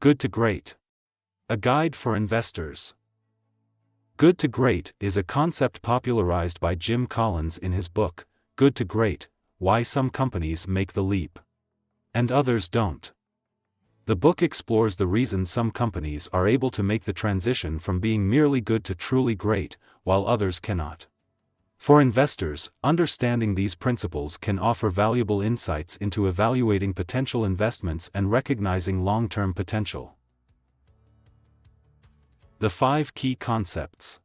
Good to Great. A Guide for Investors. Good to Great is a concept popularized by Jim Collins in his book, Good to Great Why Some Companies Make the Leap. And Others Don't. The book explores the reasons some companies are able to make the transition from being merely good to truly great, while others cannot. For investors, understanding these principles can offer valuable insights into evaluating potential investments and recognizing long term potential. The five key concepts.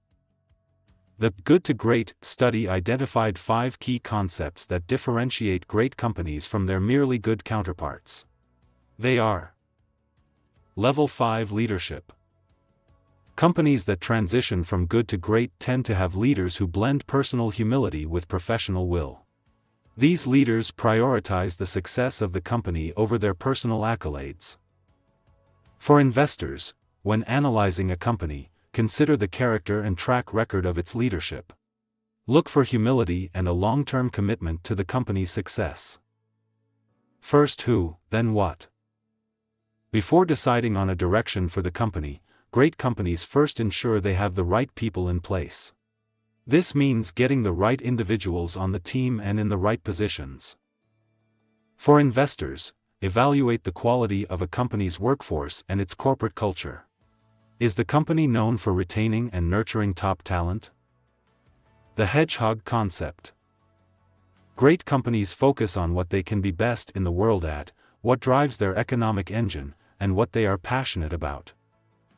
The Good to Great study identified five key concepts that differentiate great companies from their merely good counterparts. They are Level 5 Leadership. Companies that transition from good to great tend to have leaders who blend personal humility with professional will. These leaders prioritize the success of the company over their personal accolades. For investors, when analyzing a company, consider the character and track record of its leadership. Look for humility and a long term commitment to the company's success. First who, then what? Before deciding on a direction for the company, great companies first ensure they have the right people in place. This means getting the right individuals on the team and in the right positions. For investors, evaluate the quality of a company's workforce and its corporate culture. Is the company known for retaining and nurturing top talent? The hedgehog concept. Great companies focus on what they can be best in the world at, what drives their economic engine, and what they are passionate about.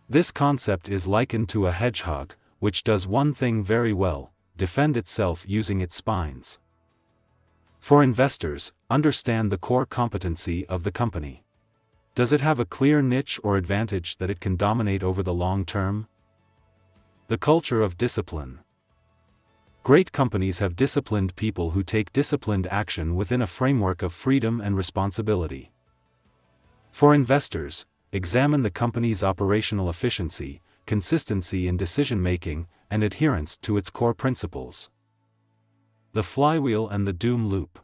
This concept is likened to a hedgehog, which does one thing very well defend itself using its spines. For investors, understand the core competency of the company. Does it have a clear niche or advantage that it can dominate over the long term? The culture of discipline. Great companies have disciplined people who take disciplined action within a framework of freedom and responsibility. For investors, examine the company's operational efficiency, consistency in decision making, and adherence to its core principles. The flywheel and the doom loop.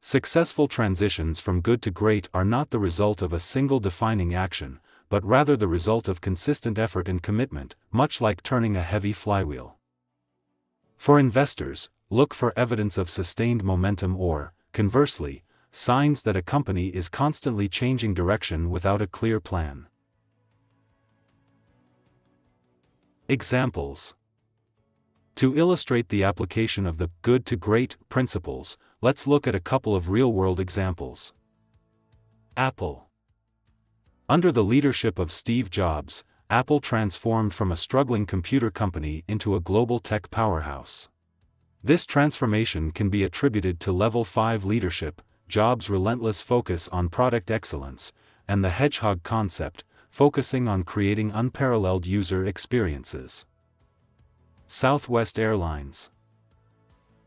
Successful transitions from good to great are not the result of a single defining action, but rather the result of consistent effort and commitment, much like turning a heavy flywheel. For investors, look for evidence of sustained momentum or, conversely, signs that a company is constantly changing direction without a clear plan. Examples To illustrate the application of the good to great principles, let's look at a couple of real world examples. Apple. Under the leadership of Steve Jobs, Apple transformed from a struggling computer company into a global tech powerhouse. This transformation can be attributed to level 5 leadership, Jobs' relentless focus on product excellence, and the hedgehog concept, focusing on creating unparalleled user experiences. Southwest Airlines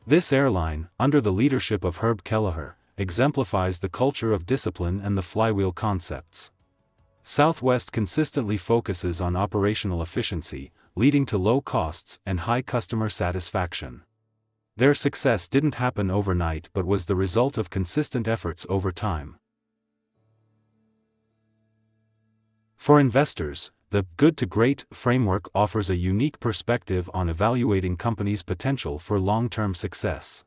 This airline, under the leadership of Herb Kelleher, exemplifies the culture of discipline and the flywheel concepts. Southwest consistently focuses on operational efficiency, leading to low costs and high customer satisfaction. Their success didn't happen overnight but was the result of consistent efforts over time. For investors, the Good to Great framework offers a unique perspective on evaluating companies' potential for long term success.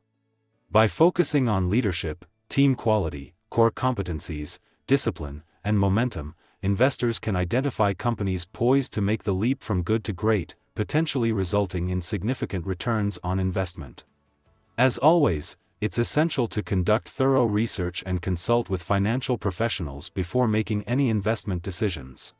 By focusing on leadership, team quality, core competencies, discipline, and momentum, investors can identify companies poised to make the leap from good to great, potentially resulting in significant returns on investment. As always, it's essential to conduct thorough research and consult with financial professionals before making any investment decisions.